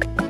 Bye.